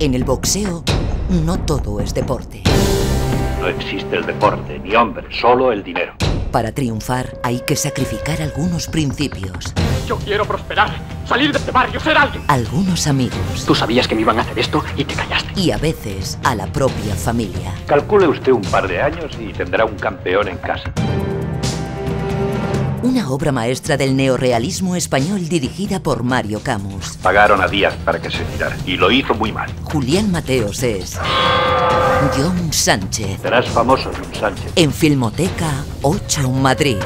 En el boxeo, no todo es deporte. No existe el deporte, ni hombre, solo el dinero. Para triunfar hay que sacrificar algunos principios. Yo quiero prosperar, salir de este barrio, ser alguien. Algunos amigos. Tú sabías que me iban a hacer esto y te callaste. Y a veces a la propia familia. Calcule usted un par de años y tendrá un campeón en casa. Una obra maestra del neorealismo español dirigida por Mario Camus. Pagaron a Díaz para que se tirara y lo hizo muy mal. Julián Mateos es John Sánchez. Serás famoso, John Sánchez. En Filmoteca 8 Madrid.